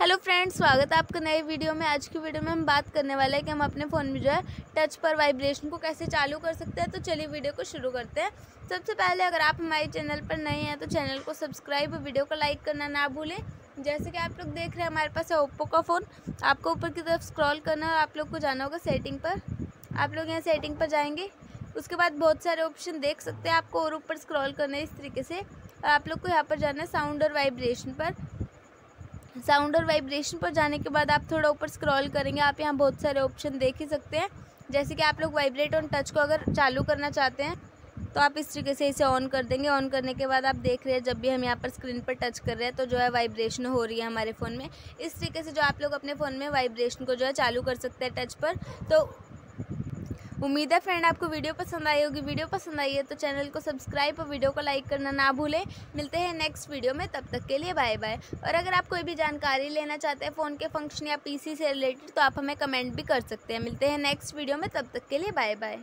Hello friends, स्वागत है आपका नए वीडियो में। आज की वीडियो में हम बात करने वाले हैं कि हम अपने फ़ोन में जो है टच पर वाइब्रेशन को कैसे चालू कर सकते हैं। तो चलिए वीडियो को शुरू करते हैं। सबसे पहले अगर आप हमारे चैनल पर नए हैं तो चैनल को सब्सक्राइब और वीडियो को लाइक करना ना भूलें। जैसे कि आप लोग देख रहे हैं, हमारे पास है ओप्पो का फ़ोन। आपको ऊपर की तरफ़ स्क्रॉल करना है आप लोग को जाना होगा सेटिंग पर। आप लोग यहाँ सेटिंग पर जाएँगे। उसके बाद बहुत सारे ऑप्शन देख सकते हैं आपको और ऊपर स्क्रॉल करना है इस तरीके से। और आप लोग को यहाँ पर जाना है साउंड और वाइब्रेशन पर। साउंड और वाइब्रेशन पर जाने के बाद आप थोड़ा ऊपर स्क्रॉल करेंगे, आप यहाँ बहुत सारे ऑप्शन देख ही सकते हैं। जैसे कि आप लोग वाइब्रेट ऑन टच को अगर चालू करना चाहते हैं तो आप इस तरीके से इसे ऑन कर देंगे। ऑन करने के बाद आप देख रहे हैं, जब भी हम यहाँ पर स्क्रीन पर टच कर रहे हैं तो जो है वाइब्रेशन हो रही है हमारे फ़ोन में। इस तरीके से जो आप लोग अपने फ़ोन में वाइब्रेशन को जो है चालू कर सकते हैं टच पर तो उम्मीद है फ्रेंड आपको वीडियो पसंद आई होगी। वीडियो पसंद आई है तो चैनल को सब्सक्राइब और वीडियो को लाइक करना ना भूलें। मिलते हैं नेक्स्ट वीडियो में, तब तक के लिए बाय बाय और अगर आप कोई भी जानकारी लेना चाहते हैं फ़ोन के फ़ंक्शन या पीसी से रिलेटेड तो आप हमें कमेंट भी कर सकते हैं। मिलते हैं नेक्स्ट वीडियो में, तब तक के लिए बाय बाय